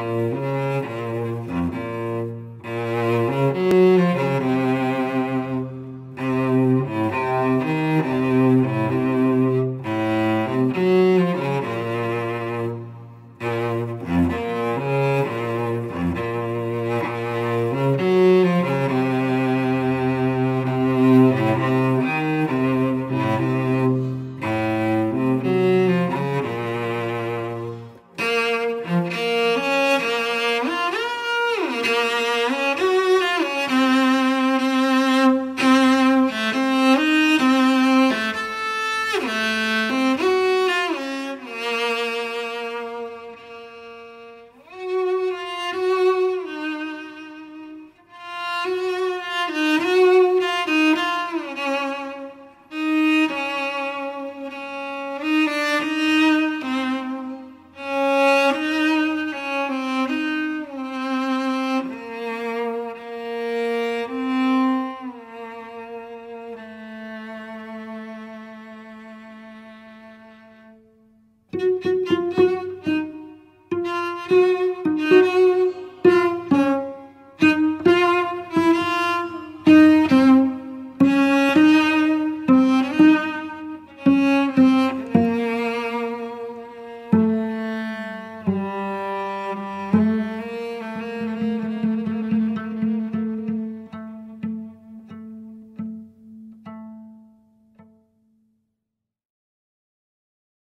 Música